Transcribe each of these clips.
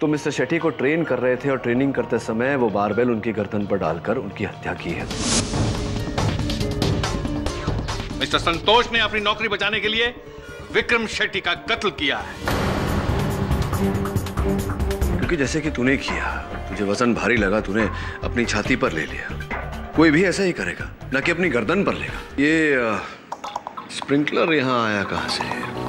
तो मिस्टर शेट्टी को ट्रेन कर रहे थे और ट्रेनिंग करते समय वो बारबेल उनकी गर्दन पर डालकर उनकी हत्या की है। मिस्टर संतोष ने अपनी नौकरी बचाने के लिए विक्रम शेट्टी का कत्ल किया है। क्योंकि जैसे कि तूने किया तुझे वज़न भारी लगा तूने अपनी छाती पर ले लिया। कोई भी ऐसा ही करेगा ना कि अपनी गर्दन पर लेगा। ये स्प्रिंकलर यहाँ आया कहाँ से?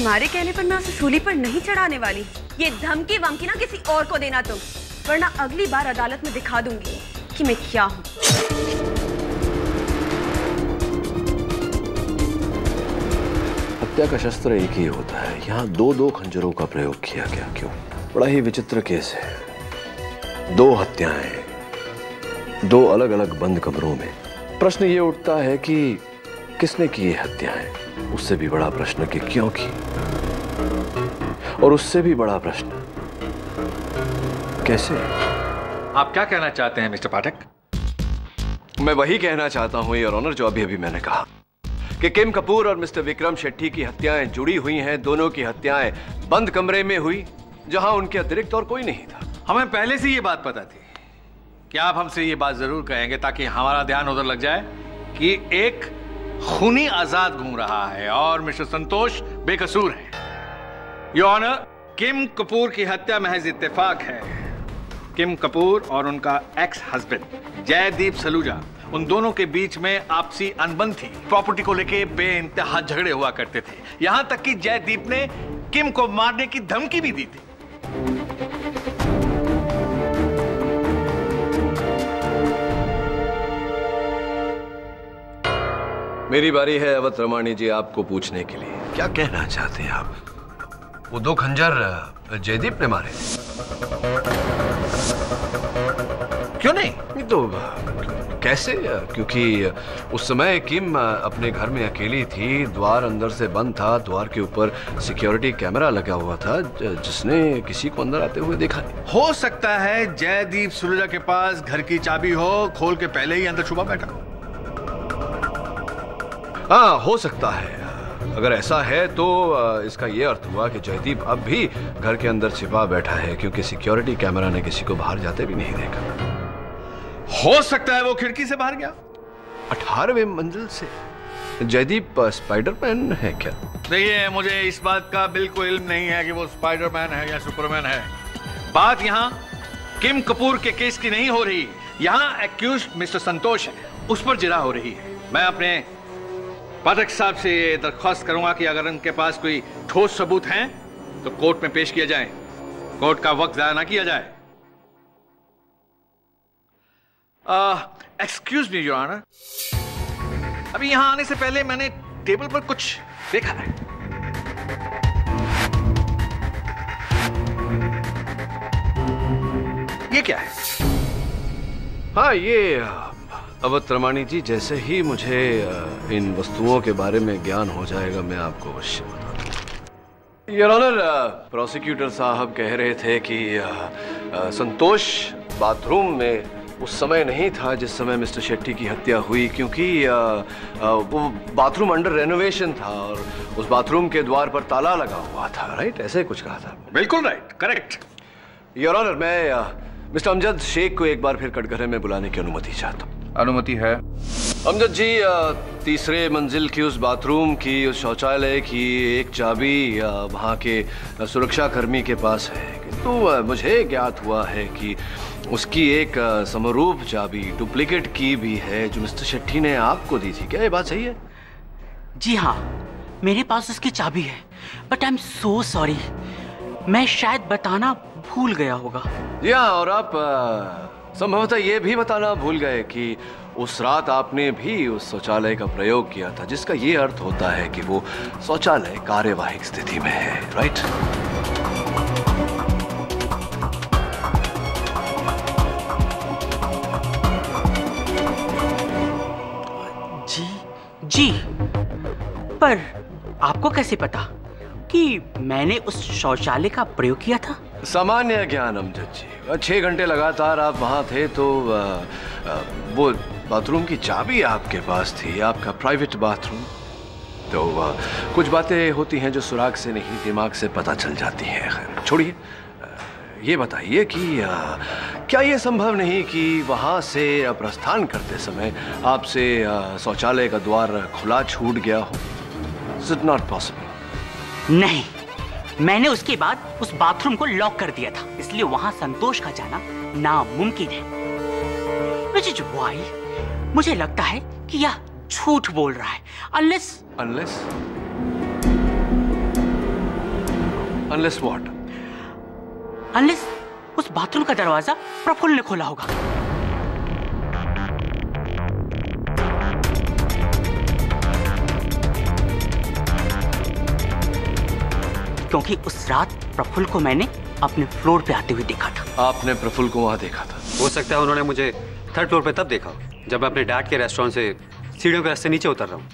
तुम्हारे कहने पर मैं उसे सूली पर नहीं चढ़ाने वाली। ये धमकी वमकी ना किसी और को देना तुम। वरना अगली बार अदालत में दिखा दूँगी कि मैं क्या हूँ। हत्या का शस्त्र एक ही होता है। यहाँ दो दो खंजरों का प्रयोग किया गया। क्यों? बड़ा ही विचित्र केस है। दो हत्याएँ, दो अलग अलग बंद कमरों में। प्रश्न ये उठता है कि किसने की ये हत्याएँ? उससे भी बड़ा प्रश्न कि क्यों की? और उससे भी बड़ा प्रश्न कैसे? आप क्या कहना चाहते हैं मिस्टर पाठक? मैं वही कहना चाहता हूँ योर ऑनर जो अभी अभी मैंने कहा कि किम कपूर और मिस्टर विक्रम शेट्टी की हत्याएँ जुड़ी हुई हैं दोनों की हत्याएँ बंद कमरे में हुई जहाँ उनके अतिरिक्त और कोई नहीं था। हमें पहले से ये बात पता थी कि आप हमसे ये बात ज़रूर कहेंगे ताकि हमारा ध्यान उधर लग जाए कि एक खूनी आज़ाद घूम रहा है और मिस्टर संतोष बेकसूर है। यो किम कपूर की हत्या महज इत्तेफाक है। किम कपूर और उनका एक्स हस्बैंड जयदीप सलूजा, उन दोनों के बीच में आपसी अनबन थी। प्रॉपर्टी को लेके बे इंतहा झगड़े हुआ करते थे। यहाँ तक कि जयदीप ने किम को मारने की धमकी भी दी थी। मेरी बारी है अवध रमाणी जी आपको पूछने के लिए। क्या कहना चाहते हैं आप? वो दो खंजर जयदीप ने मारे। क्यों नहीं? नहीं तो कैसे? क्योंकि उस समय किम अपने घर में अकेली थी। द्वार अंदर से बंद था। द्वार के ऊपर सिक्योरिटी कैमरा लगा हुआ था जिसने किसी को अंदर आते हुए देखा नहीं। हो सकता है जयदीप सुलजा के पास घर की चाबी हो खोल के पहले ही अंदर छुपा बैठा हाँ हो सकता है। अगर ऐसा है तो इसका यह अर्थ हुआ कि जयदीप अब भी घर के अंदर छिपा बैठा है, क्योंकि सिक्योरिटी कैमरा ने किसी को बाहर जाते भी नहीं देखा। हो सकता है वो खिड़की से बाहर गया। अठारहवें मंजिल से। जयदीप स्पाइडरमैन है क्या? देखिए, मुझे इस बात का बिल्कुल इल्म नहीं है कि वो स्पाइडरमैन है या सुपरमैन है। बात यहाँ किम कपूर के केस की नहीं हो रही। यहाँ एक्यूज मिस्टर संतोष है उस पर जिरा हो रही है। मैं अपने पाठक साहब से ये दरख्वास्त करूँगा कि अगर उनके पास कोई ठोस सबूत हैं तो कोर्ट में पेश किया जाए। कोर्ट का वक्त जाया ना किया जाए। एक्सक्यूज मी योर ऑनर अभी यहाँ आने से पहले मैंने टेबल पर कुछ देखा है। ये क्या है? हाँ ये अवध रमाणी जी जैसे ही मुझे इन वस्तुओं के बारे में ज्ञान हो जाएगा मैं आपको अवश्य बता योर ऑनर प्रोसिक्यूटर साहब कह रहे थे कि संतोष बाथरूम में उस समय नहीं था जिस समय मिस्टर शेट्टी की हत्या हुई क्योंकि आ, आ, वो बाथरूम अंडर रेनोवेशन था और उस बाथरूम के द्वार पर ताला लगा हुआ था राइट ऐसे कुछ कहा था बिल्कुल राइट करेक्ट योर ऑनर मैं मिस्टर अमजद शेख को एक बार फिर कटघरे में बुलाने की अनुमति चाहता हूँ। अनुमति है। अमजद जी तीसरे मंजिल की उस बाथरूम की उस शौचालय की एक चाबी वहाँ के सुरक्षा कर्मी के पास है। किंतु मुझे ज्ञात हुआ है कि उसकी एक समरूप चाबी डुप्लीकेट की भी है जो मिस्टर शेट्टी ने आपको दी थी। क्या ये बात सही है? जी हाँ मेरे पास उसकी चाबी है। But I am so sorry मैं शायद बताना भूल गया होगा। जी हाँ और आप संभवतः ये भी बताना भूल गए कि उस रात आपने भी उस शौचालय का प्रयोग किया था जिसका ये अर्थ होता है कि वो शौचालय कार्यवाहिक स्थिति में है राइट जी पर आपको कैसे पता कि मैंने उस शौचालय का प्रयोग किया था? सामान्य ज्ञान अमजद जी छह घंटे लगातार आप वहाँ थे तो आ, आ, वो बाथरूम की चाबी आपके पास थी आपका प्राइवेट बाथरूम तो आ, कुछ बातें होती हैं जो सुराग से नहीं दिमाग से पता चल जाती हैं। छोड़िए। ये बताइए कि आ, क्या ये संभव नहीं कि वहाँ से प्रस्थान करते समय आपसे शौचालय का द्वार खुला छूट गया हो? इट नॉट पॉसिबल नहीं। मैंने उसके बाद उस बाथरूम को लॉक कर दिया था। इसलिए वहाँ संतोष का जाना नामुमकिन है। Which is why मुझे लगता है कि यह झूठ बोल रहा है। Unless unless unless what unless उस बाथरूम का दरवाज़ा प्रफुल्ल ने खोला होगा। क्योंकि उस रात प्रफुल्ल को मैंने अपने फ्लोर पे आते हुए देखा था। आपने प्रफुल्ल को वहाँ देखा था। हो सकता है उन्होंने मुझे थर्ड फ्लोर पे तब देखा जब मैं अपने डैड के रेस्टोरेंट से सीढ़ियों के रास्ते नीचे उतर रहा हूँ।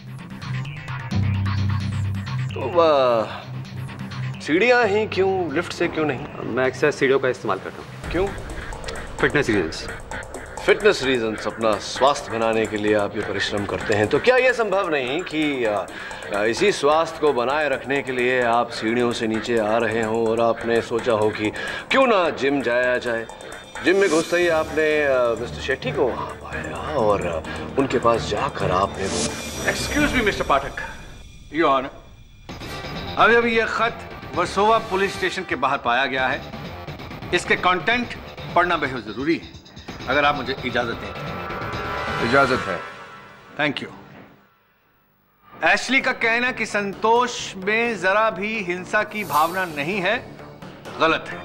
तो सीढ़ियाँ ही क्यों लिफ्ट से क्यों नहीं? मैं अक्सर सीढ़ियों का इस्तेमाल करता हूँ। क्यों? फिटनेस रीजन्स फिटनेस रीजंस अपना स्वास्थ्य बनाने के लिए आप ये परिश्रम करते हैं। तो क्या ये संभव नहीं कि इसी स्वास्थ्य को बनाए रखने के लिए आप सीढ़ियों से नीचे आ रहे हों और आपने सोचा हो कि क्यों ना जिम जाया जाए? जिम में घुसते ही आपने मिस्टर शेट्टी को वहाँ पाया और उनके पास जाकर आपने वो excuse me mister Pathak. You honour अभी अभी यह खत वर्सोवा पुलिस स्टेशन के बाहर पाया गया है। इसके कंटेंट पढ़ना बेहद ज़रूरी है। अगर आप मुझे इजाज़त दें। इजाज़त है। थैंक यू एशली का कहना कि संतोष में जरा भी हिंसा की भावना नहीं है गलत है।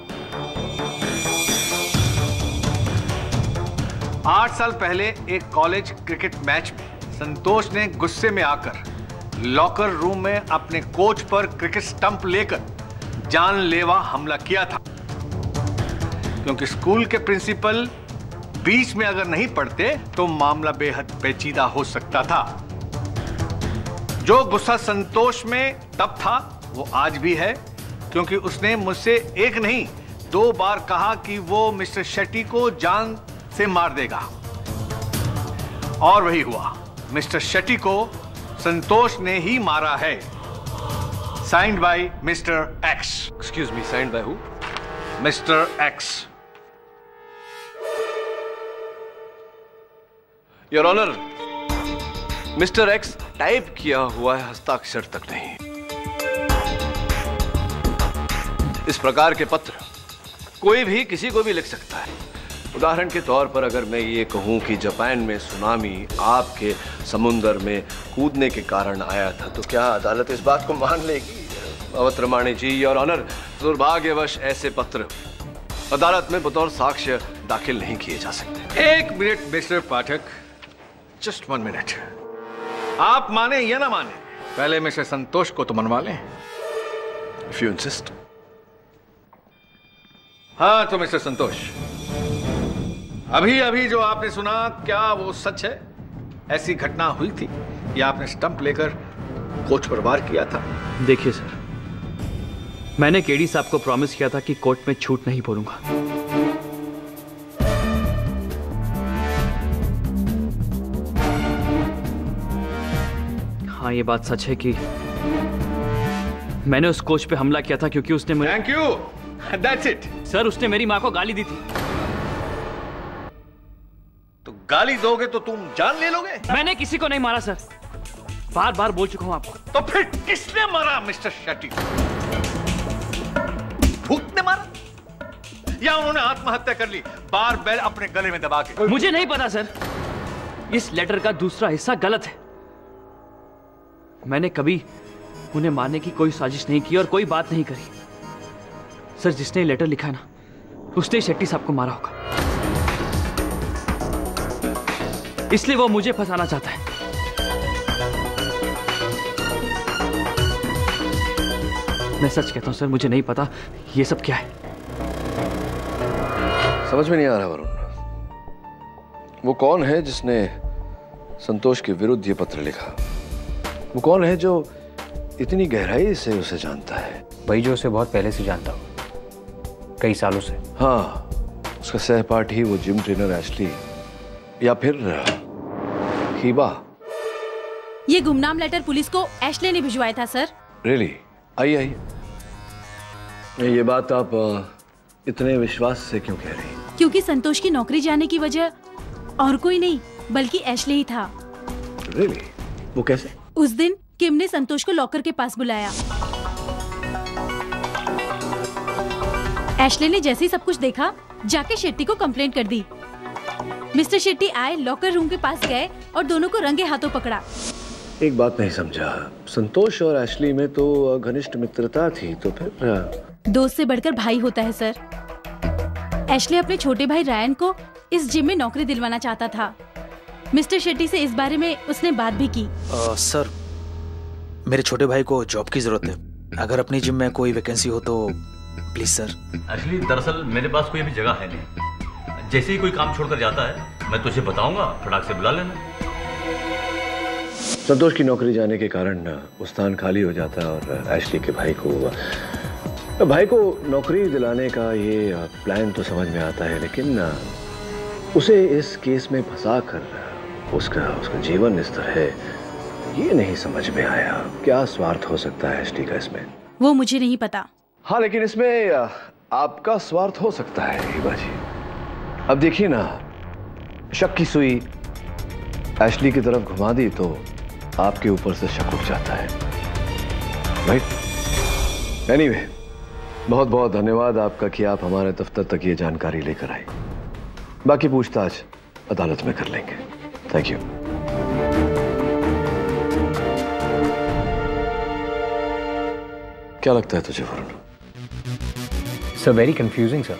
आठ साल पहले एक कॉलेज क्रिकेट मैच में संतोष ने गुस्से में आकर लॉकर रूम में अपने कोच पर क्रिकेट स्टंप लेकर जानलेवा हमला किया था। क्योंकि स्कूल के प्रिंसिपल बीच में अगर नहीं पड़ते तो मामला बेहद पेचीदा हो सकता था। जो गुस्सा संतोष में तब था, वो आज भी है, क्योंकि उसने मुझसे एक नहीं, दो बार कहा कि वो मिस्टर शेट्टी को जान से मार देगा। और वही हुआ। मिस्टर शेट्टी को संतोष ने ही मारा है। Signed by mister X. Excuse me signed by who? Mister X. Your honour mister X type किया हुआ है हस्ताक्षर तक नहीं। इस प्रकार के पत्र कोई भी किसी को भी लिख सकता है। उदाहरण के तौर पर अगर मैं ये कहूँ कि जापान में सुनामी आपके समुंदर में कूदने के कारण आया था तो क्या अदालत इस बात को मान लेगी? अवत्रमाणी जी और ऑनर दुर्भाग्यवश ऐसे पत्र अदालत में बतौर साक्ष्य दाखिल नहीं किए जा सकते। एक minute, mister Pathak. Just one minute आप माने या ना माने, पहले मिस्टर संतोष को तो मनवा लें। इफ़ यू इंसिस्ट हाँ तो मिस्टर संतोष। अभी अभी जो आपने सुना, क्या वो सच है? ऐसी घटना हुई थी, या आपने स्टंप लेकर कोच पर वार किया था? देखिए, सर, मैंने केडी साहब को प्रॉमिस किया था कि कोर्ट में छूट नहीं बोलूँगा। हाँ ये बात सच है कि मैंने उस कोच पे हमला किया था क्योंकि उसने मुझे thank you that's it sir उसने मेरी माँ को गाली दी थी। तो गाली दोगे तो तुम जान ले लोगे? मैंने किसी को नहीं मारा सर। बार बार बोल चुका हूँ आपको। तो फिर किसने मारा मिस्टर शेट्टी? भूत ने मारा? या उन्होंने आत्महत्या कर ली बार बैल अपने गले में दबा के? मुझे नहीं पता सर। इस लेटर का दूसरा हिस्सा गलत है। मैंने कभी उन्हें मारने की कोई साजिश नहीं की और कोई बात नहीं करी। सर, जिसने लेटर लिखा है ना, उसने शेट्टी साहब को मारा होगा। इसलिए वो मुझे फंसाना चाहता है। मैं सच कहता हूँ, सर, मुझे नहीं पता ये सब क्या है। समझ में नहीं आ रहा वरुण। वो कौन है जिसने संतोष के विरुद्ध ये पत्र लिखा? वो कौन है जो इतनी गहराई से उसे जानता है? भाई जो उसे बहुत पहले से जानता हूँ। कई सालों से। हाँ उसका सहपाठी वो जिम ट्रेनर एशली। या फिर हीबा। ये गुमनाम लेटर पुलिस को एशले ने भिजवाया था सर। रियली आइए आइए। ये बात आप इतने विश्वास से क्यों कह रही क्योंकि संतोष की नौकरी जाने की वजह और कोई नहीं बल्कि एशले ही था। रियली वो कैसे? उस दिन किम ने संतोष को लॉकर के पास बुलाया। एशले ने जैसे ही सब कुछ देखा जाके शेट्टी को कंप्लेंट कर दी। मिस्टर शेट्टी आए लॉकर रूम के पास गए और दोनों को रंगे हाथों पकड़ा। एक बात नहीं समझा। संतोष और एशली में तो घनिष्ठ मित्रता थी तो फिर दोस्त से बढ़कर भाई होता है सर। एशले अपने छोटे भाई रायन को इस जिम में नौकरी दिलवाना चाहता था। मिस्टर शेट्टी से इस बारे में उसने बात भी की। अ, सर मेरे छोटे भाई को जॉब की ज़रूरत है। अगर अपनी जिम में कोई वैकेंसी हो तो प्लीज़ सर। एक्चुअली दरअसल मेरे पास कोई अभी जगह है नहीं। जैसे ही कोई काम छोड़कर जाता है मैं तुझे बताऊँगा फटाक से बुला लेना। संतोष की नौकरी जाने के कारण वो स्थान खाली हो जाता है और एशली के भाई को भाई को नौकरी दिलाने का ये प्लान तो समझ में आता है लेकिन उसे इस केस में फंसा कर उसका उसका जीवन स्तर है ये नहीं समझ में आया क्या स्वार्थ हो सकता है एशली का इसमें। वो मुझे नहीं पता। हाँ लेकिन इसमें आपका स्वार्थ हो सकता है हीबा जी। अब देखिए ना शक की सुई एशली की तरफ़ घुमा दी तो आपके ऊपर से शक उठ जाता है। राइट एनीवे बहुत बहुत धन्यवाद आपका कि आप हमारे दफ्तर तक ये जानकारी लेकर आए। बाकी पूछताछ अदालत में कर लेंगे। थैंक यू क्या लगता है तुझे Varun? Sir very confusing sir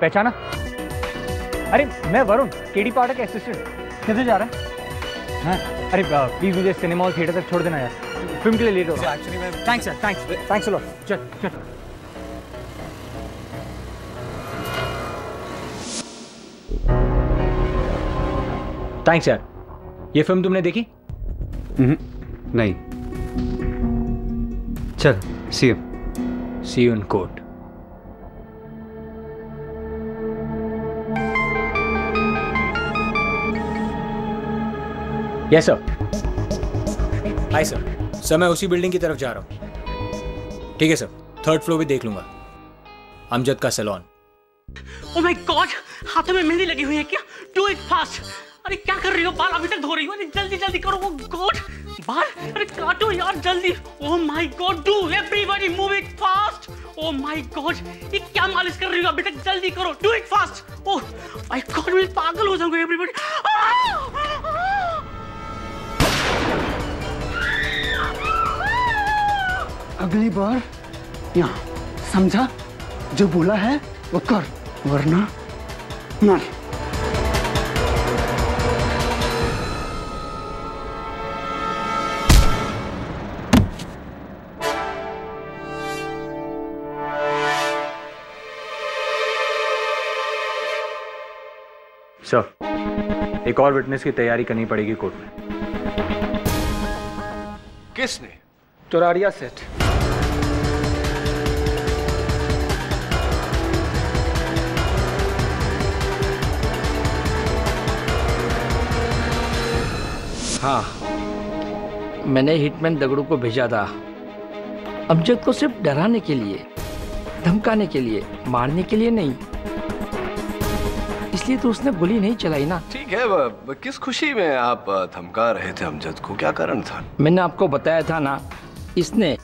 पहचाना? अरे मैं वरुण केडी पाठक असिस्टेंट किधर जा रहा है? हाँ अरे प्लीज़ मुझे सिनेमा हॉल थिएटर तक छोड़ देना यार। फ़िल्म के लिए लेट हो रहा एक्चुअली मैं thanks sir thanks thanks lot चल चल थैंक्स यार ये फ़िल्म तुमने देखी? नहीं। चल see you see you in court yes sir hi sir sir मैं उसी बिल्डिंग की तरफ़ जा रहा हूँ। ठीक है सर थर्ड फ्लोर भी देख लूँगा। अमजद का सैलॉन ओ माय गॉड हाथों में मेहंदी लगी हुई है क्या? डू इट फास्ट अरे क्या कर रही हो? बाल अभी तक धो रही हो? अरे जल्दी जल्दी करो। वो गॉड बाल? अरे काटो यार जल्दी। ओ my God do everybody move it fast oh my God ये क्या मालिश कर रही हो? अभी तक जल्दी करो। Do it fast oh my God मैं पागल हो जाऊँगा एवरीबॉडी अगली बार यहाँ समझा? जो बोला है वो कर वरना मर। सर एक और विटनेस की तैयारी करनी पड़ेगी कोर्ट में। किसने? तुरारिया सेठ। हाँ। मैंने हिटमैन दगड़ू को भेजा था। अमजद को सिर्फ़ डराने के लिए धमकाने के लिए मारने के लिए नहीं। इसलिए तो उसने गोली नहीं चलाई ना। ठीक है ब- ब- किस खुशी में आप धमका रहे थे अमजद को? क्या कारण था? मैंने आपको बताया था ना इसने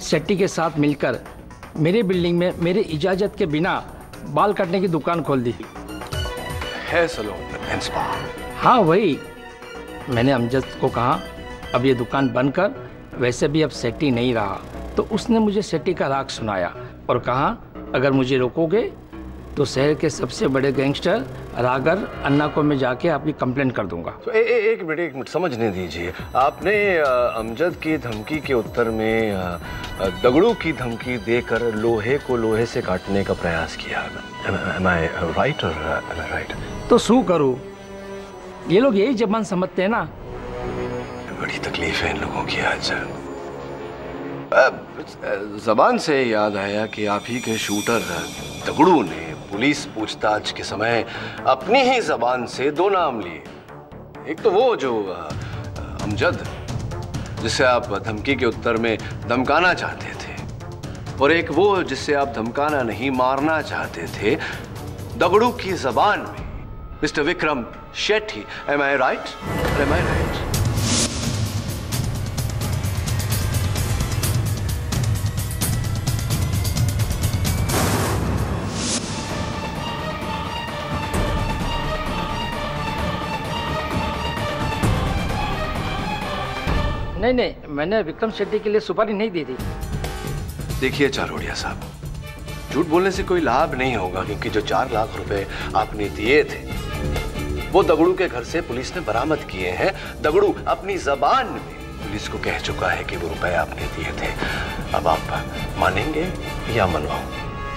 शेट्टी के साथ मिलकर मेरे बिल्डिंग में मेरे इजाज़त के बिना बाल काटने की दुकान खोल दी। है सलोन हाँ वही। मैंने अमजद को कहा अब ये दुकान बंद कर वैसे भी अब सेट्टी नहीं रहा। तो उसने मुझे सेट्टी का राग सुनाया और कहा अगर मुझे रोकोगे तो शहर के सबसे बड़े गैंगस्टर रागर अन्ना को मैं जाके आपकी कंप्लेंट कर दूँगा। तो ए, ए, एक मिनट एक मिनट समझने दीजिए। आपने अमजद की धमकी के उत्तर में दगड़ू की धमकी देकर लोहे को लोहे से काटने का प्रयास किया। राइट और राइट तो शू करूँ। ये लोग यही जबान समझते हैं ना। बड़ी तकलीफ़ है इन लोगों की आज। जबान से याद आया कि आप ही के शूटर दगड़ू ने पुलिस पूछताछ के समय अपनी ही जबान से दो नाम लिए। एक तो वो जो अमजद, जिसे आप धमकी के उत्तर में धमकाना चाहते थे, और एक वो जिसे आप धमकाना नहीं, मारना चाहते थे, दगड़ू की जबान में, mister Vikram Shetty am I right am I right नहीं नहीं मैंने विक्रम शेट्टी के लिए सुपारी नहीं दी थी देखिए चारोड़िया साहब झूठ बोलने से कोई लाभ नहीं होगा क्योंकि जो चार लाख रुपए आपने दिए थे वो दगड़ू के घर से पुलिस ने बरामद किए हैं। दगड़ू अपनी जबान में। पुलिस को कह चुका है कि वो रुपए आपने दिए थे। अब आप मानेंगे या मनवाओ?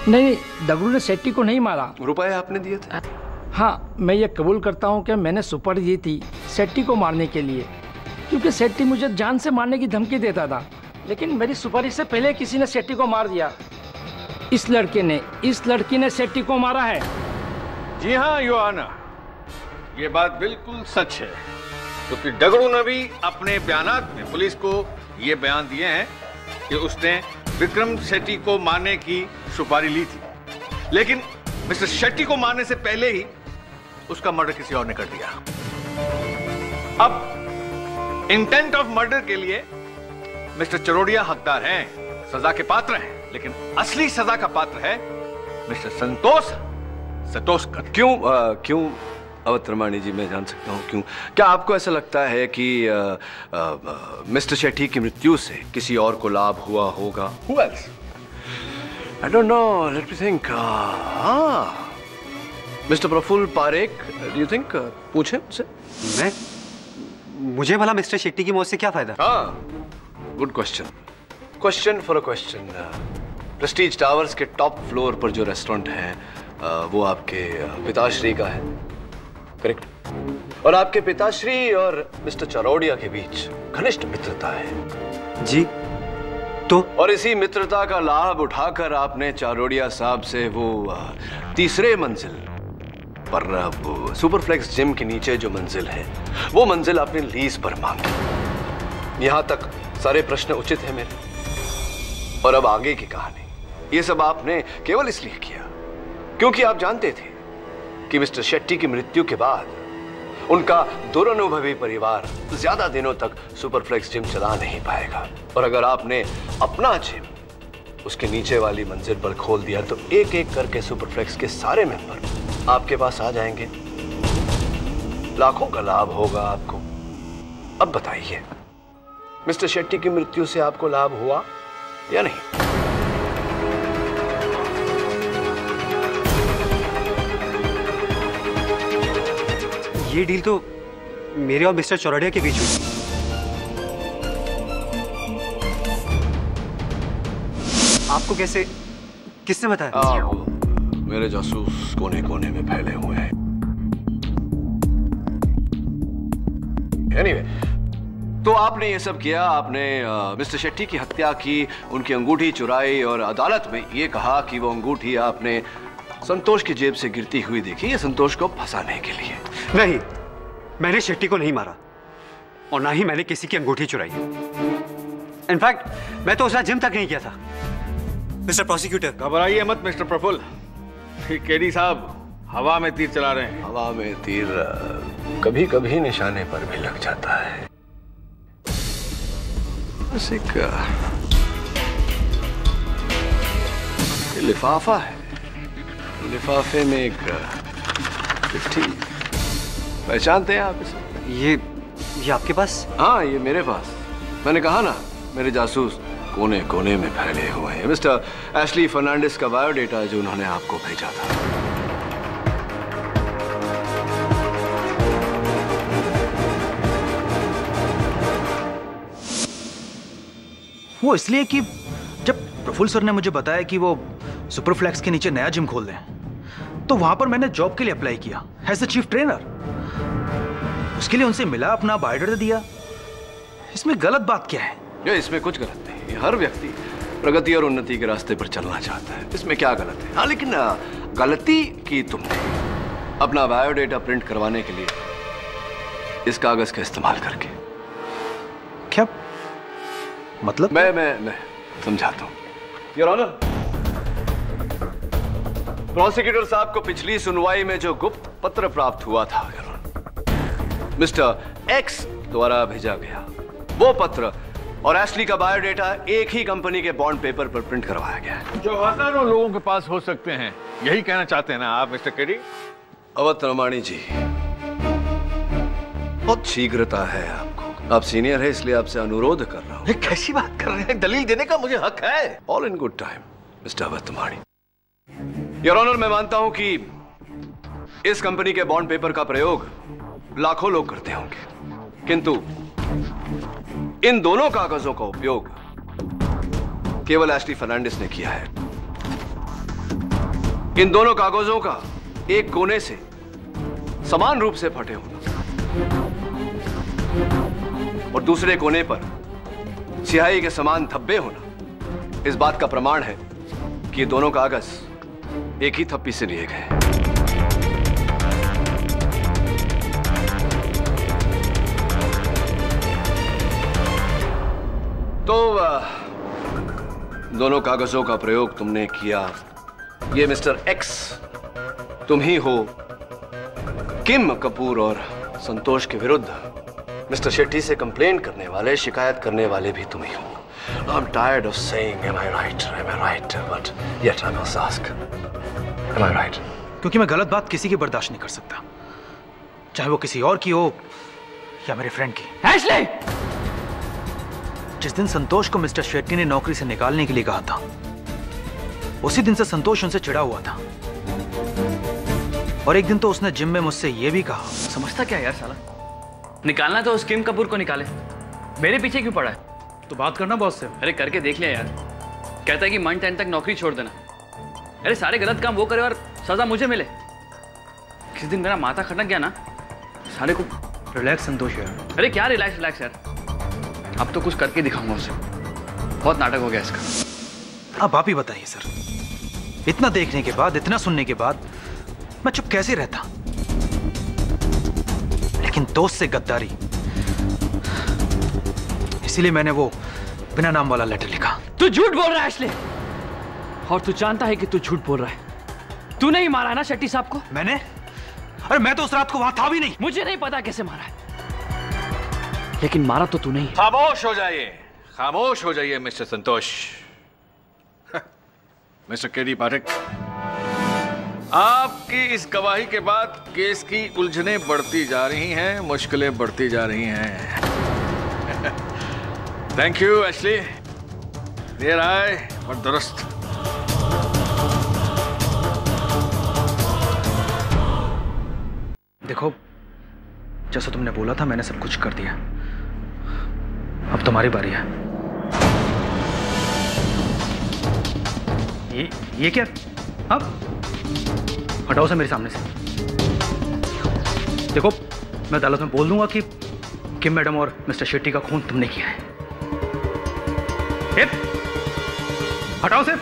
नहीं दगड़ू ने शेट्टी को नहीं मारा। रुपए आपने दिए थे? हाँ मैं ये कबूल करता हूँ कि मैंने सुपारी दी थी शेट्टी को मारने के लिए। क्योंकि शेट्टी मुझे जान से मारने की धमकी देता था। लेकिन मेरी सुपारी से पहले किसी ने शेट्टी को मार दिया। इस लड़के ने इस लड़की ने सेट्टी को मारा है। जी हाँ योहाना। ये बात बिल्कुल सच है। क्योंकि डगड़ू ने भी अपने बयान में पुलिस को ये बयान दिए हैं कि उसने विक्रम शेट्टी को मारने की सुपारी ली थी। लेकिन मिस्टर शेट्टी को मारने से पहले ही उसका मर्डर किसी और ने कर दिया। अब इंटेंट ऑफ़ मर्डर के लिए मिस्टर चरोड़िया हकदार हैं सजा के पात्र हैं लेकिन असली सजा का पात्र है मिस्टर संतोष। संतोष क्यों अ, क्यों अवतरमाणी जी मैं जान सकता हूँ क्यों क्या आपको ऐसा लगता है कि अ, अ, अ, मिस्टर शेट्टी की मृत्यु से किसी और को लाभ हुआ होगा Who else? I don't know. Let me think. Uh, हाँ mister Praful Parekh do you think पूछे मुझसे मैं मुझे भला मिस्टर शेट्टी की मौत से क्या फ़ायदा हाँ good question question for a question prestige towers के टॉप फ्लोर पर जो रेस्टोरेंट है uh, वो आपके uh, पिताश्री का है करेक्ट और आपके पिताश्री और मिस्टर चरौड़िया के बीच घनिष्ठ मित्रता है। जी तो? और इसी मित्रता का लाभ उठाकर आपने चारोड़िया साहब से वो तीसरे मंजिल पर वो सुपरफ्लेक्स जिम के नीचे जो मंजिल है वो मंजिल आपने लीज पर मांगी। यहाँ तक सारे प्रश्न उचित है मेरे। और अब आगे की कहानी। ये सब आपने केवल इसलिए किया क्योंकि आप जानते थे कि मिस्टर शेट्टी की मृत्यु के बाद उनका दुरानुभवी परिवार ज़्यादा दिनों तक सुपरफ्लेक्स जिम चला नहीं पाएगा। और अगर आपने अपना जिम उसके नीचे वाली मंजिल पर खोल दिया तो एक एक करके सुपरफ्लेक्स के सारे मेंबर आपके पास आ जाएँगे। लाखों का लाभ होगा आपको। अब बताइए, मिस्टर शेट्टी की मृत्यु से आपको लाभ हुआ या नहीं? ये डील तो मेरे और मिस्टर चौरड़िया के बीच हुई। आपको कैसे किसने बताया? आ, मेरे जासूस कोने कोने में फैले हुए हैं। एनीवे तो आपने ये सब किया आपने अ, मिस्टर शेट्टी की हत्या की उनकी अंगूठी चुराई और अदालत में ये कहा कि वो अंगूठी आपने संतोष की जेब से गिरती हुई देखी ये संतोष को फंसाने के लिए। नहीं मैंने शेट्टी को नहीं मारा। और ना ही मैंने किसी की अंगूठी चुराई। इनफैक्ट मैं तो उस रात जिम तक नहीं किया था। Mister prosecutor. घबराइए मत मिस्टर प्रफुल्ल। ये केडी साहब हवा में तीर चला रहे हैं। हवा में तीर कभी कभी निशाने पर भी लग जाता है। लिफाफा है। लिफाफे में एक चिट्ठी। पहचानते हैं आप इसे? ये ये आपके पास? हाँ ये मेरे पास। मैंने कहा ना मेरे जासूस कोने कोने में फैले हुए हैं। मिस्टर एशली फर्नांडिस का बायोडेटा जो उन्होंने आपको भेजा था। वो इसलिए कि जब प्रफुल्ल सर ने मुझे बताया कि वो सुपरफ्लैक्स के नीचे नया जिम खोल हैं तो वहाँ पर मैंने जॉब के लिए अप्लाई किया एज अ चीफ ट्रेनर उसके लिए उनसे मिला अपना बायोडाटा दिया। इसमें गलत बात क्या है? ये इसमें कुछ गलत नहीं हर व्यक्ति प्रगति और उन्नति के रास्ते पर चलना चाहता है। इसमें क्या गलत है? हाँ लेकिन गलती की तुमने अपना बायोडेटा प्रिंट करवाने के लिए इस कागज़ का इस्तेमाल करके। क्या? मतलब? मैं मैं मैं समझाता हूँ। योर ऑनर प्रोसिक्यूटर साहब को पिछली सुनवाई में जो गुप्त पत्र प्राप्त हुआ था मिस्टर एक्स द्वारा भेजा गया। वो पत्र और एशली का बायोडेटा एक ही कंपनी के बॉन्ड पेपर पर प्रिंट करवाया गया है। जो हज़ारों लोगों के पास हो सकते हैं यही कहना चाहते हैं ना आप मिस्टर केडी अवध रमाणी जी बहुत शीघ्रता है आपको। आप सीनियर है इसलिए आपसे अनुरोध कर रहा हूँ। कैसी बात कर रहे हैं? दलील देने का मुझे हक है। All in good time mister Awadh Ramani. Your honour मैं मानता हूँ कि इस कंपनी के बॉन्ड पेपर का प्रयोग लाखों लोग करते होंगे। किंतु इन दोनों कागजों का उपयोग केवल एशली फर्नांडिस ने किया है। इन दोनों कागजों का एक कोने से समान रूप से फटे होना और दूसरे कोने पर सिहाई के समान धब्बे होना, इस बात का प्रमाण है कि ये दोनों कागज़ एक ही थप्पी से लिए गए। तो दोनों कागजों का प्रयोग तुमने किया। ये मिस्टर एक्स, तुम ही हो किम कपूर और संतोष के विरुद्ध। मिस्टर शेट्टी से कंप्लेन करने वाले, शिकायत करने वाले भी तुम ही हो। I'm tired of saying am I right? Am I right? But yet I must ask am I right? क्योंकि मैं गलत बात किसी की बर्दाश्त नहीं कर सकता। चाहे वो किसी और की हो या मेरे फ्रेंड की। एशले जिस दिन संतोष को मिस्टर शेट्टी ने नौकरी से निकालने के लिए कहा था उसी दिन से संतोष उनसे चिढ़ा हुआ था। और एक दिन तो उसने जिम में मुझसे यह भी कहा समझता क्या यार साला? निकालना तो उस किम कपूर को निकाले। मेरे पीछे क्यों पड़ा है? तो बात करना बॉस से। अरे करके देख लिया यार। कहता है कि मंथ एंड तक नौकरी छोड़ देना। अरे सारे गलत काम वो करे और सजा मुझे मिले। किसी दिन मेरा माथा खटक गया ना सारे को रिलैक्स संतोष यार। अरे क्या रिलैक्स रिलैक्स यार। अब तो कुछ करके दिखाऊँगा उसे। बहुत नाटक हो गया इसका। अब आप ही बताइए सर। इतना देखने के बाद इतना सुनने के बाद मैं चुप कैसे रहता? लेकिन दोस्त से गद्दारी। इसीलिए मैंने वो बिना नाम वाला लेटर लिखा। तू झूठ बोल रहा है एशले और तू जानता है कि तू झूठ बोल रहा है। तू नहीं मारा है ना शेट्टी साहब को? मैंने? अरे मैं तो उस रात को वहाँ था भी नहीं। मुझे नहीं पता कैसे मारा है। लेकिन मारा तो तू नहीं खामोश हो जाइए। खामोश हो जाइए mister Santosh. Mister KD Pathak. आपकी इस गवाही के बाद केस की उलझने बढ़ती जा रही हैं मुश्किलें बढ़ती जा रही हैं। थैंक यू एशली देर आए और दुरुस्त देखो, जैसा तुमने बोला था, मैंने सब कुछ कर दिया। अब तुम्हारी बारी है। ये ये क्या? अब? हटाओ से मेरे सामने से। देखो, मैं अदालत में बोल दूँगा कि किम मैडम और मिस्टर शेट्टी का खून तुमने किया है। ए, हटाओ से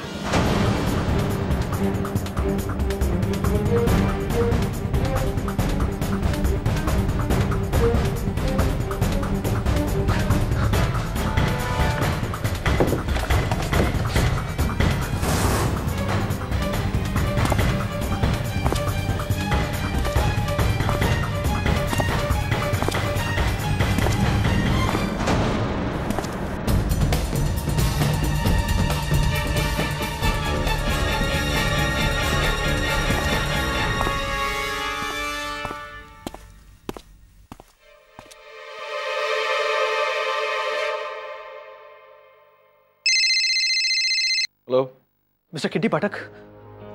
मिस्टर किड्डी पाठक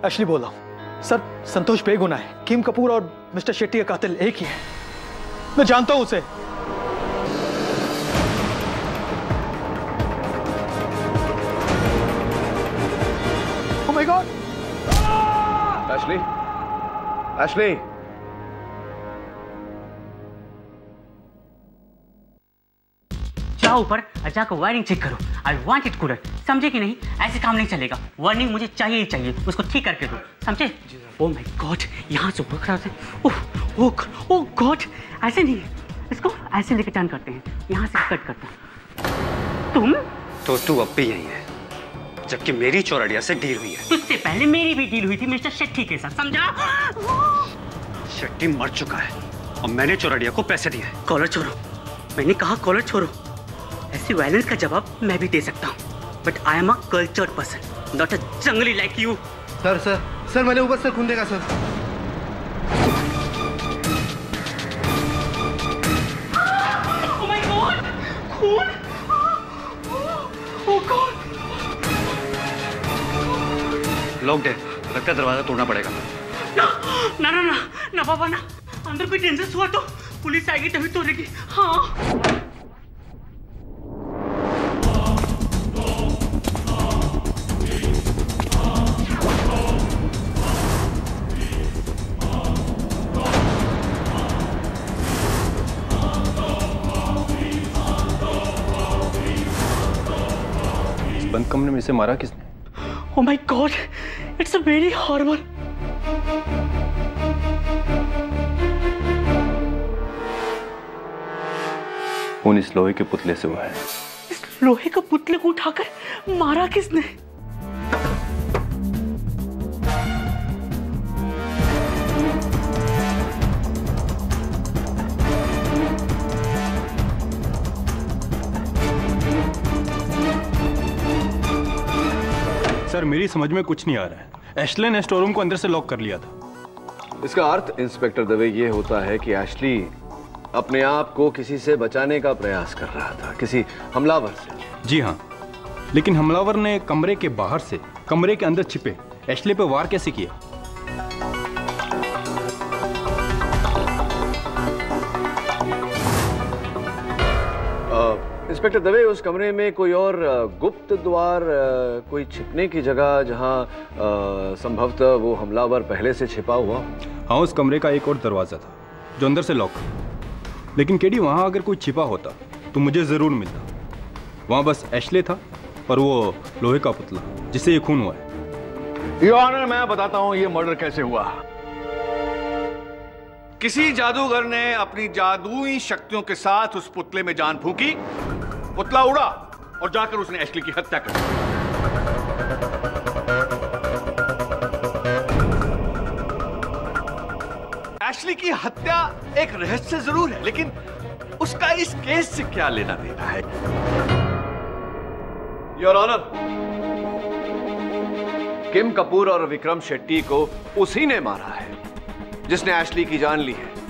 एक्चुअली बोल रहा हूँ। सर, संतोष बेगुना है। किम कपूर और मिस्टर शेट्टी का कातिल एक ही है। मैं जानता हूँ उसे। oh Ashley? Ashley? जाओ ऊपर और जाकर वायरिंग चेक करो। आई वांट इट कूलर समझे कि नहीं? ऐसे काम नहीं चलेगा। वार्निंग मुझे चाहिए ही चाहिए। उसको ठीक करके दो। समझे? ओ माय गॉड यहाँ से रहा है ओह ओह ओह गॉड ऐसे नहीं इसको ऐसे लेके टर्न करते हैं। यहाँ से कट करते हैं। तुम? तो तू अब भी यही है जबकि मेरी चौरड़िया से डील हुई है। तुझसे पहले मेरी भी डील हुई थी मिस्टर शेट्टी के साथ समझा? शेट्टी मर चुका है और मैंने चौरड़िया को पैसे दिए कॉलर छोड़ो। मैंने कहा कॉलर छोड़ो। ऐसी वायलेंस का जवाब मैं भी दे सकता हूँ। But I am a cultured person not a जंगली like you sir sir sir मैंने ऊपर से खून देखा सर। Oh my God! खून! Oh God! लॉक्ड है। लगता दरवाज़ा तोड़ना पड़ेगा। ना ना ना ना ना बाबा ना। अंदर कोई टेंशन हुआ तो पुलिस आएगी तभी तोड़ेगी। हाँ। कमरे मारा किसने Oh my God! It's a very horrible. उन इस लोहे के पुतले से हुआ है इस लोहे का पुतले को उठाकर मारा किसने सर मेरी समझ में कुछ नहीं आ रहा है। एशले ने स्टोर रूम को अंदर से लॉक कर लिया था। इसका अर्थ इंस्पेक्टर दवे ये होता है कि एशली अपने आप को किसी से बचाने का प्रयास कर रहा था किसी हमलावर से। जी हाँ लेकिन हमलावर ने कमरे के बाहर से कमरे के अंदर छिपे एशले पे वार कैसे किया? इंस्पेक्टर दवे उस कमरे में कोई और गुप्त द्वार कोई छिपने की जगह जहाँ संभवतः वो हमलावर पहले से छिपा हुआ हाँ? उस कमरे का एक और दरवाज़ा था जो अंदर से लॉक लेकिन केडी वहाँ अगर कोई छिपा होता तो मुझे ज़रूर मिलता। वहाँ बस एशले था और वो लोहे का पुतला जिससे ये खून हुआ है। योर ऑनर मैं बताता हूँ ये मर्डर कैसे हुआ। किसी जादूगर ने अपनी जादुई शक्तियों के साथ उस पुतले में जान फूकी। पुतला उड़ा और जाकर उसने एशली की हत्या कर एशली की हत्या एक रहस्य ज़रूर है, लेकिन उसका इस केस से क्या लेना देना है? योर ऑनर किम कपूर और विक्रम शेट्टी को उसी ने मारा है, जिसने एशली की जान ली है।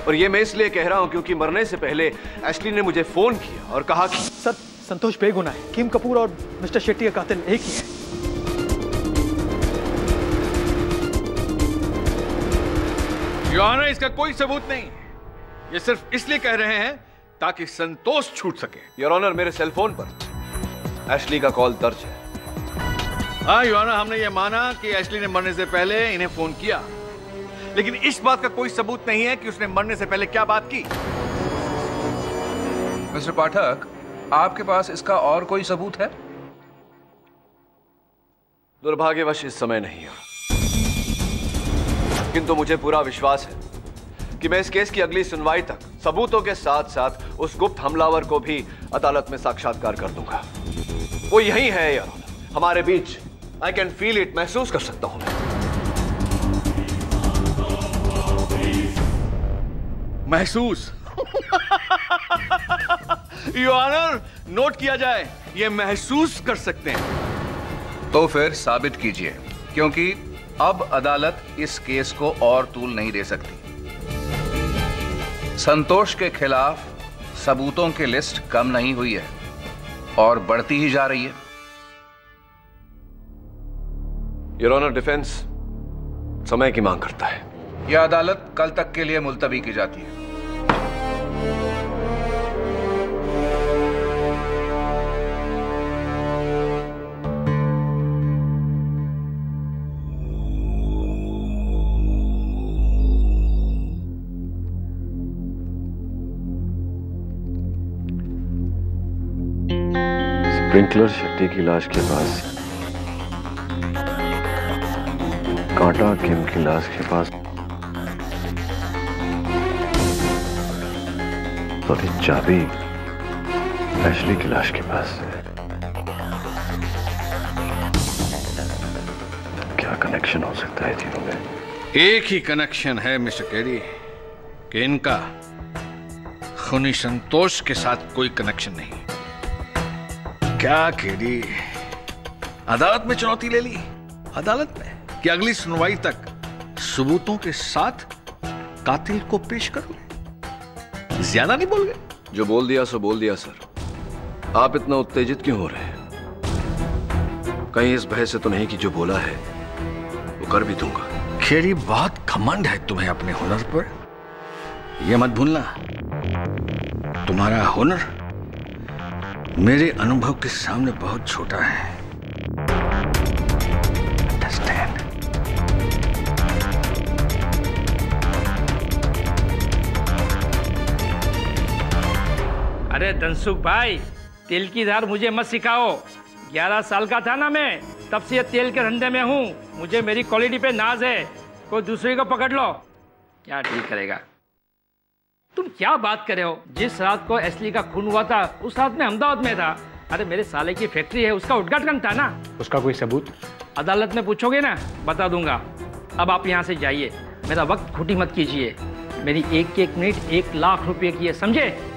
और ये मैं इसलिए कह रहा हूँ क्योंकि मरने से पहले एशली ने मुझे फ़ोन किया और कहा कि सर संतोष बेगुना है। किम कपूर और मिस्टर शेट्टी का कातिल एक ही है। इसका कोई सबूत नहीं। ये सिर्फ़ इसलिए कह रहे हैं ताकि संतोष छूट सके। योर ऑनर मेरे सेल फ़ोन पर एशली का कॉल दर्ज है। हाँ योर ऑनर हमने ये माना कि एशली ने मरने से पहले इन्हें फ़ोन किया। लेकिन इस बात का कोई सबूत नहीं है कि उसने मरने से पहले क्या बात की। मिस्टर पाठक आपके पास इसका और कोई सबूत है? दुर्भाग्यवश इस समय नहीं है किंतु मुझे पूरा विश्वास है कि मैं इस केस की अगली सुनवाई तक सबूतों के साथ साथ उस गुप्त हमलावर को भी अदालत में साक्षात्कार कर दूँगा। वो यही है यार हमारे बीच। आई कैन फील इट महसूस कर सकता हूँ मैं। महसूस। योर ऑनर नोट किया जाए ये महसूस कर सकते हैं। तो फिर साबित कीजिए क्योंकि अब अदालत इस केस को और तूल नहीं दे सकती। संतोष के खिलाफ सबूतों की लिस्ट कम नहीं हुई है और बढ़ती ही जा रही है। योर ऑनर डिफेंस समय की मांग करता है। यह अदालत कल तक के लिए मुलतवी की जाती है। स्प्रिंकलर शेट्टी की लाश के पास। कांटा किम की लाश के पास। अभी चाबी एशली की लाश के पास है। क्या कनेक्शन हो सकता है तीनों में? एक ही कनेक्शन है मिस्टर केरी कि इनका खुनी संतोष के साथ कोई कनेक्शन नहीं। क्या केरी अदालत में चुनौती ले ली? अदालत में? कि अगली सुनवाई तक सबूतों के साथ कातिल को पेश करो ज़्यादा नहीं बोल गए? जो बोल दिया सो बोल दिया सर। आप इतना उत्तेजित क्यों हो रहे हैं? कहीं इस भय से तो नहीं कि जो बोला है वो कर भी दूँगा। खेरी बहुत घमंड है तुम्हें अपने हुनर पर। यह मत भूलना। तुम्हारा हुनर मेरे अनुभव के सामने बहुत छोटा है। अरे धनसुख भाई तेल की धार मुझे मत सिखाओ। ग्यारह साल का था ना मैं तब से ये तेल के धंधे में हूँ। मुझे मेरी क्वालिटी पे नाज है। कोई दूसरे को पकड़ लो। क्या ठीक करेगा? तुम क्या बात कर रहे हो? जिस रात को एसली का खून हुआ था उस रात में अहमदाबाद में था। अरे मेरे साले की फैक्ट्री है उसका उद्घाटन था ना। उसका कोई सबूत? अदालत में पूछोगे ना बता दूँगा। अब आप यहाँ से जाइए। मेरा वक्त खुटी मत कीजिए। मेरी एक एक मिनट एक लाख रुपए की है समझे?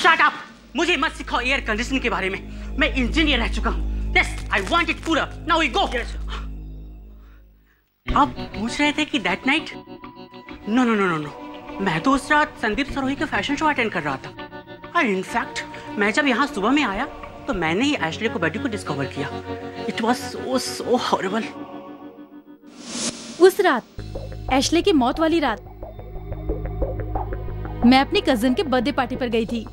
शट अप मुझे मत सिखाओ एयर कंडीशन के बारे में। मैं इंजीनियर रह चुका हूँ। यस आई वांट इट पूरा नाउ वी गो आप पूछ रहे थे कि that night no no no no no मैं तो उस रात संदीप सरोही का फ़ैशन शो अटेंड कर रहा था। और इनफैक्ट मैं जब यहाँ सुबह में आया तो मैंने ही एशले को बॉडी को डिस्कवर किया। It was so so horrible उस रात एशले की मौत वाली रात मैं अपनी कज़न के बर्थडे पार्टी पर गई थी।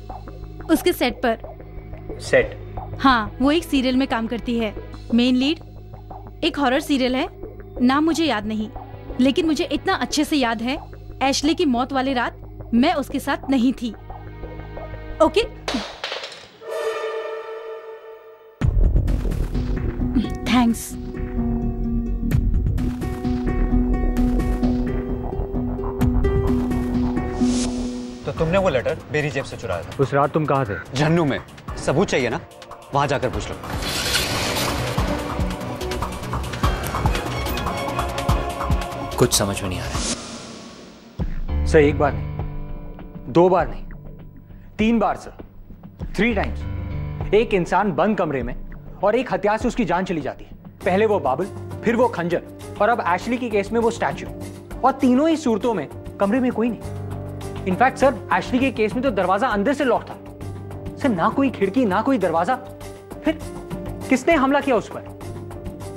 उसके सेट पर। सेट हाँ वो एक सीरियल में काम करती है। मेन लीड एक हॉरर सीरियल है। नाम मुझे याद नहीं लेकिन मुझे इतना अच्छे से याद है एशले की मौत वाली रात मैं उसके साथ नहीं थी। ओके थैंक्स तुमने वो लेटर मेरी जेब से चुराया था। उस रात तुम कहाँ थे? झन्नू में। सबूत चाहिए ना? वहाँ जाकर पूछ लो। कुछ समझ में नहीं आ रहा सर एक बार नहीं। दो बार नहीं। तीन बार सर। थ्री टाइम्स एक इंसान बंद कमरे में और एक हथियार से उसकी जान चली जाती है। पहले वो बाबुल फिर वो खंजर और अब एशली के केस में वो स्टैचू और तीनों ही सूरतों में कमरे में कोई नहीं। इनफैक्ट सर एशली के केस में तो दरवाज़ा अंदर से लॉक था। सर ना कोई खिड़की ना कोई दरवाज़ा। फिर किसने हमला किया उस पर?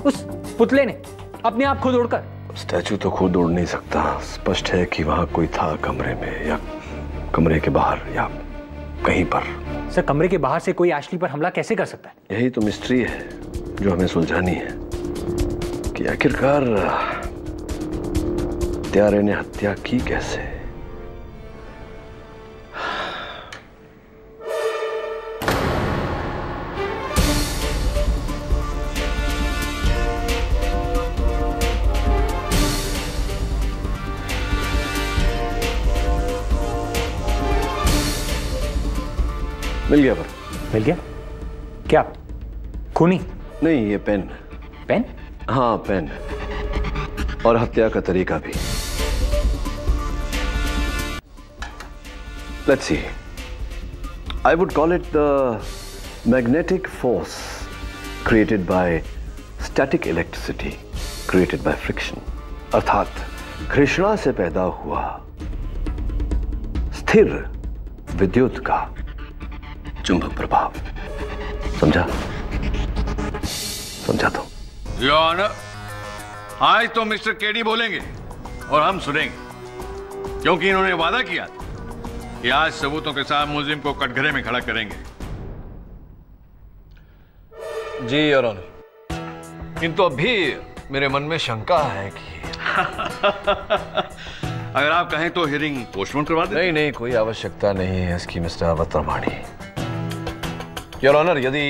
उस पुतले ने अपने आप खुद उड़कर। स्टैचू तो खुद उड़ नहीं सकता। स्पष्ट है कि वहाँ कोई था कमरे में या कमरे के बाहर या कहीं पर। सर कमरे के बाहर से कोई एशली पर हमला कैसे कर सकता है? यही तो मिस्ट्री है जो हमें सुलझानी है। कि आखिरकार त्यारे ने हत्या की कैसे? मिल गया पर। मिल गया? क्या? खूनी? नहीं ये पेन। पेन? हाँ पेन। और हत्या का तरीका भी। Let's see I would call it the magnetic force created by static electricity created by friction अर्थात घृष्णा से पैदा हुआ स्थिर विद्युत का चुंबक प्रभाव? समझा? समझा तो। योर आज तो मिस्टर केडी बोलेंगे और हम सुनेंगे क्योंकि इन्होंने वादा किया था कि आज सबूतों के साथ मुलजिम को कटघरे में खड़ा करेंगे। जी योर ऑनर किंतु अभी मेरे मन में शंका है कि अगर आप कहें तो हियरिंग पोस्टपोन करवा दें नहीं नहीं कोई आवश्यकता नहीं है इसकी मिस्टर अवतरमाणी। योर ऑनर यदि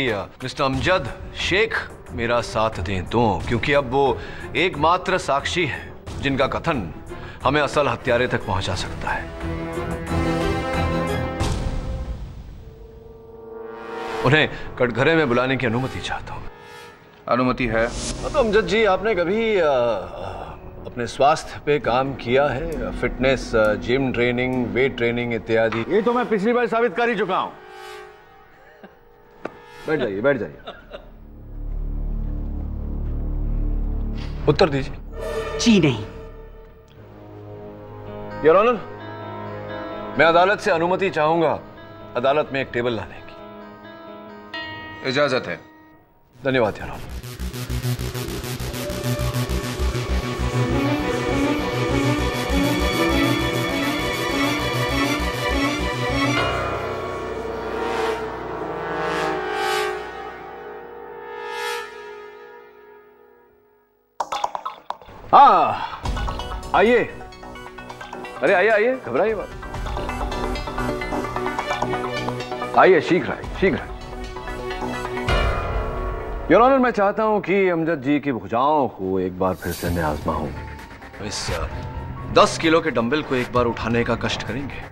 मिस्टर अमजद शेख मेरा साथ दें तो क्योंकि अब वो एकमात्र साक्षी है जिनका कथन हमें असल हत्यारे तक पहुँचा सकता है। उन्हें कटघरे में बुलाने की अनुमति चाहता हूँ। अनुमति है? तो अमजद जी आपने कभी अ, अपने स्वास्थ्य पे काम किया है? Fitness gym training weight training इत्यादि? ये तो मैं पिछली बार साबित कर ही चुका हूँ। बैठ जाइए बैठ जाइए। उत्तर दीजिए। जी नहीं। योर ऑनर मैं अदालत से अनुमति चाहूँगा अदालत में एक टेबल लाने की। इजाज़त है। धन्यवाद योर ऑनर आइए। अरे, आइए आइए, घबराइए मत। आइए, शीघ्र आइए, शीघ्र ऑनर मैं चाहता हूँ कि अमजद जी की भुजाओं को एक बार फिर से मैं आजमाऊं। इस दस किलो के डंबल को एक बार उठाने का कष्ट करेंगे?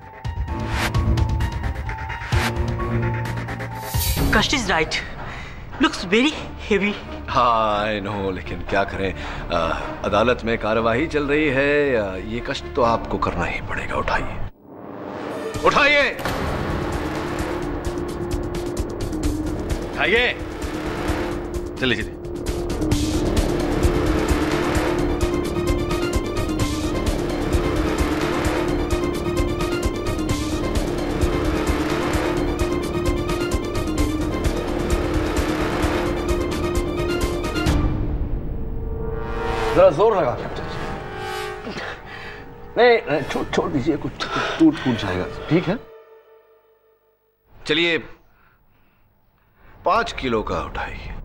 कष्ट is right. Looks very heavy. हाँ नो लेकिन क्या करें? आ, अदालत में कार्यवाही चल रही है। ये कष्ट तो आपको करना ही पड़ेगा उठाइए। उठाइए! उठाइए! चलिए चलिए। जरा ज़ोर लगा। के अमजद जी। नहीं नहीं, छोड़ छोड़ दीजिए कुछ टूट फूट जाएगा। ठीक है? चलिए पाँच किलो का उठाइए।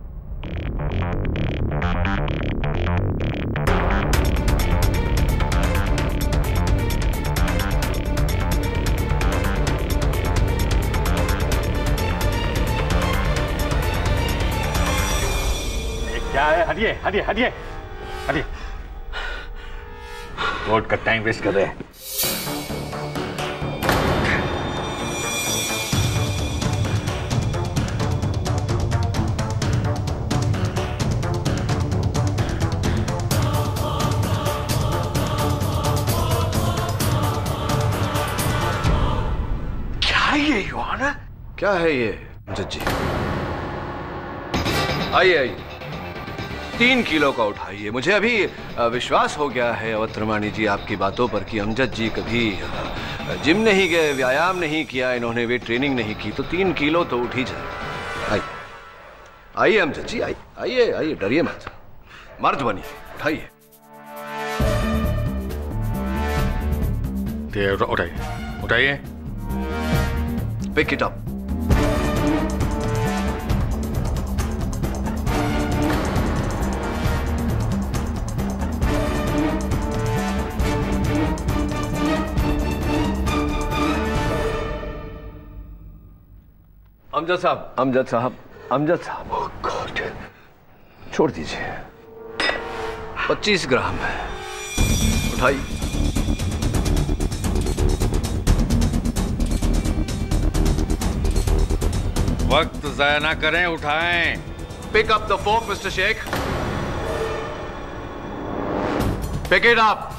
क्या है? हटिए हटिए हटिए। हटिए कोर्ट का टाइम वेस्ट कर रहे हैं। क्या है ये योहाना क्या है ये अमजद जी? आइए आइए। तीन किलो का उठाइए। मुझे अभी विश्वास हो गया है अवत्रमाणी जी आपकी बातों पर कि अमजद जी कभी जिम नहीं गए व्यायाम नहीं किया इन्होंने वे ट्रेनिंग नहीं की तो तीन किलो तो उठ ही जाए। आइए। आइए अमजद जी आइए। आइए आइए डरिए मत। मर्द बनिए उठाइए। उठाइए। उठाइए। पिक इट अप अमजद साहब अमजद साहब अमजद साहब ओह गॉड छोड़ दीजिए पच्चीस ग्राम है उठाइए वक्त जाया ना करें उठाएँ Pick up the fork, Mr. Sheikh. Pick it up.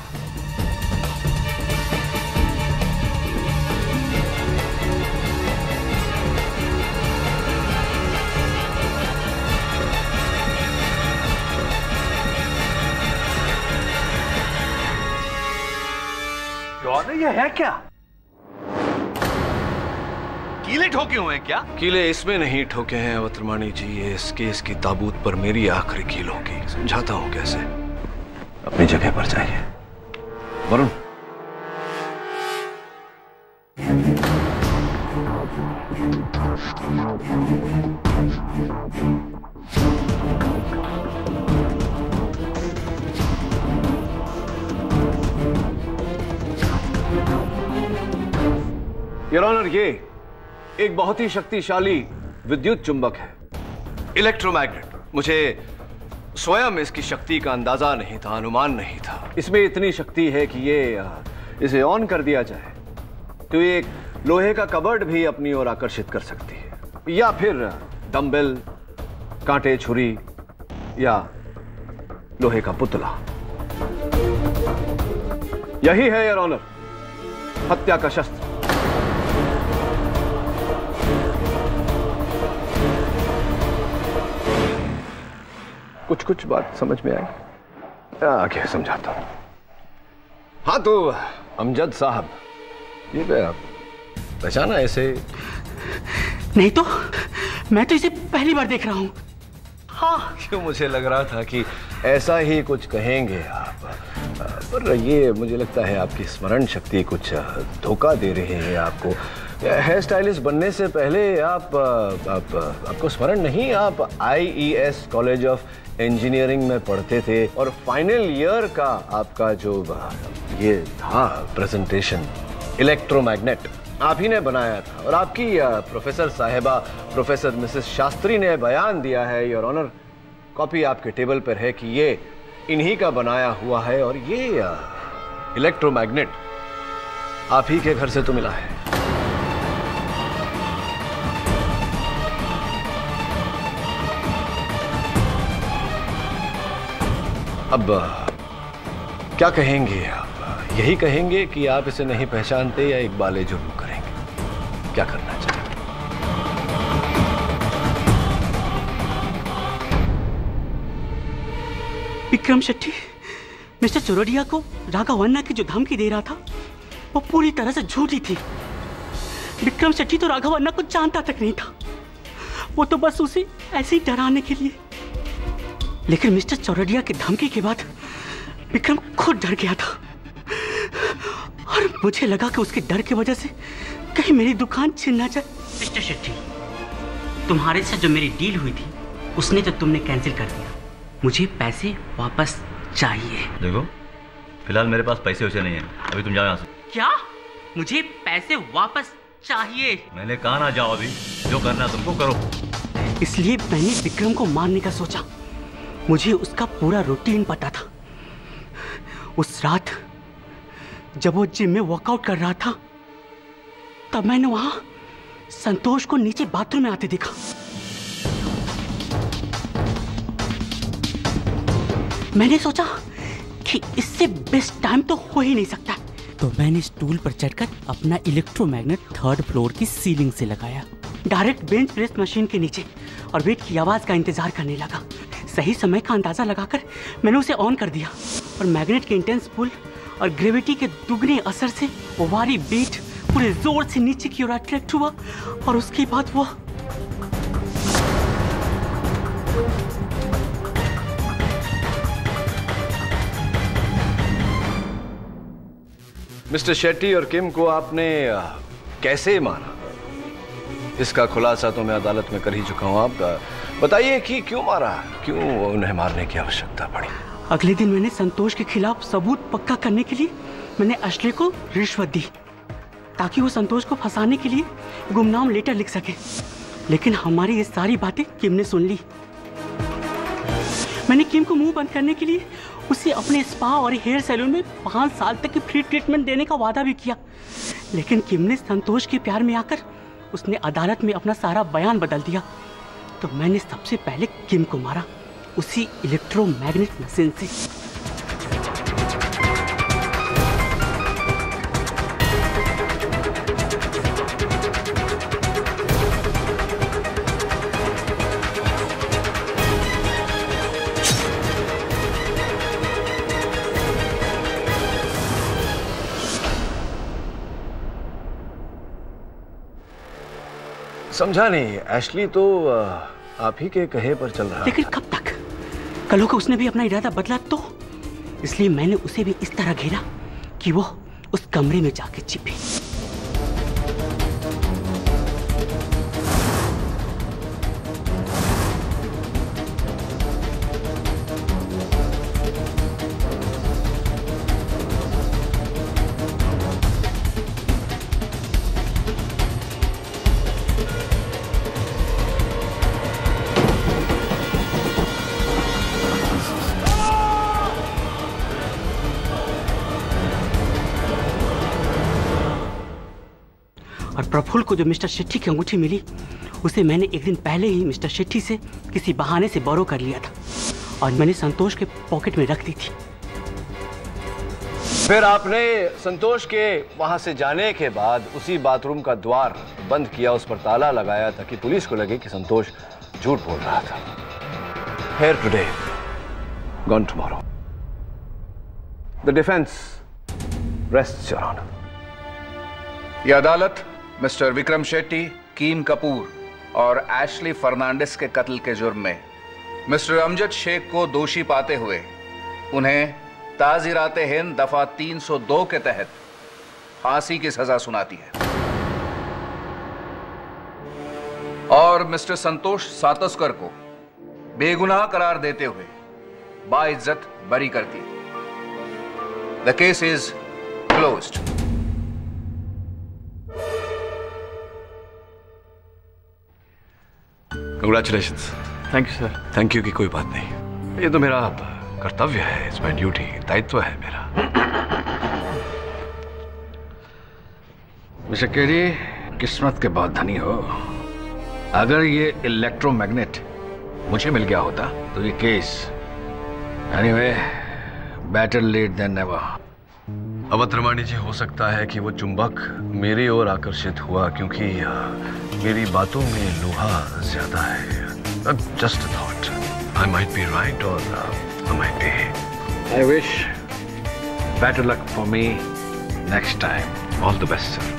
John ये है क्या? कीले ठोके हुए हैं क्या? कीले इसमें नहीं ठोके हैं अवत्रमाणी जी ये इस केस की ताबूत पर मेरी आखिरी कील होगी। समझाता हूँ कैसे? अपनी जगह पर जाइए। वरुण। योर ऑनर ये एक बहुत ही शक्तिशाली विद्युत चुंबक है। इलेक्ट्रोमैग्नेट मुझे स्वयं इसकी शक्ति का अंदाज़ा नहीं था, अनुमान नहीं था। इसमें इतनी शक्ति है कि ये इसे ऑन कर दिया जाए तो ये एक लोहे का कबर्ड भी अपनी ओर आकर्षित कर सकती है। या फिर डंबल, कांटे, छुरी या लोहे का पुतला। यही है योर ऑनर हत्या का शस्त्र। कुछ कुछ बात समझ में आई? आगे समझाता हूँ। हाँ तो अमजद साहब ये पहचाना ऐसे? नहीं तो मैं तो इसे पहली बार देख रहा हूँ। हाँ क्यों मुझे लग रहा था कि ऐसा ही कुछ कहेंगे आप। पर ये मुझे लगता है आपकी स्मरण शक्ति कुछ धोखा दे रही है आपको। हेयर स्टाइलिस्ट बनने से पहले आप अ, आप आपको स्मरण नहीं आप आईईएस कॉलेज ऑफ़ इंजीनियरिंग में पढ़ते थे और फाइनल ईयर का आपका जो, ये था प्रेजेंटेशन इलेक्ट्रोमैग्नेट आप ही ने बनाया था। और आपकी प्रोफेसर साहिबा प्रोफेसर मिसेस शास्त्री ने बयान दिया है योर ऑनर कॉपी आपके टेबल पर है कि ये इन्हीं का बनाया हुआ है और ये इलेक्ट्रोमैग्नेट आप ही के घर से तो मिला है। अब, क्या कहेंगे आप? यही कहेंगे कि आप इसे नहीं पहचानते या इकबाले जुर्म करेंगे। क्या करना चाहिए? विक्रम शेट्टी, मिस्टर चोरडिया को राघवन्ना की जो धमकी दे रहा था, वो पूरी तरह से झूठी थी। विक्रम शेट्टी तो राघवन्ना को जानता तक नहीं था। वो तो बस उसे ऐसे ही डराने के लिए लेकिन मिस्टर चौरडिया की धमकी के बाद विक्रम खुद डर गया था। और मुझे लगा कि उसके डर की वजह से कहीं मेरी दुकान छिन ना जाए। मिस्टर शेट्टी तुम्हारे साथ जो मेरी डील हुई थी उसने तो तुमने कैंसिल कर दिया। मुझे पैसे वापस चाहिए। देखो फ़िलहाल मेरे पास पैसे वैसे नहीं है। अभी तुम जाओ यहाँ से। क्या? मुझे पैसे वापस चाहिए। मैंने कहा ना जाओ अभी। जो करना तुमको करो। इसलिए मैंने विक्रम को मारने का सोचा। मुझे उसका पूरा रूटीन पता था। उस रात जब वो जिम में वर्कआउट कर रहा था, तब मैंने वहाँ संतोष को नीचे बाथरूम में आते देखा। मैंने सोचा कि इससे बेस्ट टाइम तो हो ही नहीं सकता। तो मैंने स्टूल पर चढ़कर अपना इलेक्ट्रोमैग्नेट थर्ड फ्लोर की सीलिंग से लगाया। डायरेक्ट बेंच प्रेस मशीन के नीचे और वेट की आवाज़ का इंतज़ार करने लगा। सही समय का अंदाज़ा लगाकर मैंने उसे ऑन कर दिया। और मैग्नेट के इंटेंस पुल और ग्रेविटी के दुगने असर से वो वारी बीट पूरे ज़ोर से नीचे की ओर अट्रैक्ट हुआ और उसके बाद वो मिस्टर शेट्टी और किम को आपने कैसे माना? इसका खुलासा तो मैं अदालत में कर ही चुका हूँ। आप बताइए कि क्यों मारा? क्यों उन्हें मारने की आवश्यकता पड़ी? अगले दिन मैंने संतोष के खिलाफ सबूत पक्का करने के लिए मैंने अश्ले को रिश्वत दी, ताकि वो संतोष को फंसाने के लिए गुमनाम लेटर लिख सके। लेकिन हमारी ये सारी बातें किम ने सुन ली। मैंने किम को मुँह बंद करने के लिए उसे अपने स्पा और हेयर सैलून में पाँच साल तक की फ्री ट्रीटमेंट देने का वादा भी किया। लेकिन किम ने संतोष के प्यार में आकर उसने अदालत में अपना सारा बयान बदल दिया। तो मैंने सबसे पहले किम को मारा उसी इलेक्ट्रोमैग्नेट मशीन से। समझा नहीं एशली तो आप ही के कहे पर चल रहा लेकिन कब तक? कल को उसने भी अपना इरादा बदला तो? इसलिए मैंने उसे भी इस तरह घेरा कि वो उस कमरे में जाके छिपे को जो मिस्टर शेट्टी की अंगूठी मिली उसे मैंने एक दिन पहले ही मिस्टर शेट्टी से किसी बहाने से बोरो कर लिया था और मैंने संतोष के पॉकेट में रख दी थी। फिर आपने संतोष के वहाँ से जाने के बाद उसी बाथरूम का द्वार बंद किया उस पर ताला लगाया ताकि पुलिस को लगे कि संतोष झूठ बोल रहा था। Here today gone tomorrow the defence rest your honour ये अदालत मिस्टर विक्रम शेट्टी कीम कपूर और एशली फर्नांडिस के कत्ल के जुर्म में। मिस्टर अमजद शेख को दोषी पाते हुए, उन्हें ताजीरात हिंद दफ़ा 302 के तहत फांसी की सजा सुनाती है। और मिस्टर संतोष सातस्कर को बेगुनाह करार देते हुए बाइज्जत बरी करती है। The case is closed congratulation thank you sir thank you की कोई बात नहीं। ये तो मेरा कर्तव्य है इट्स माई ड्यूटी दायित्व है मेरा। मिस्टर केरी किस्मत के बहुत धनी हो। अगर ये इलेक्ट्रोमैग्नेट मुझे मिल गया होता तो ये case anyway better late than never Avtaramani ji हो सकता है कि वो चुंबक मेरी ओर आकर्षित हुआ क्योंकि मेरी बातों में लोहा ज़्यादा है just thought I might be right और I might be I wish better luck for me next time all the best sir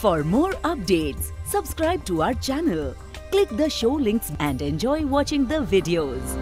For more updates, subscribe to our channel, click the show links and enjoy watching the videos.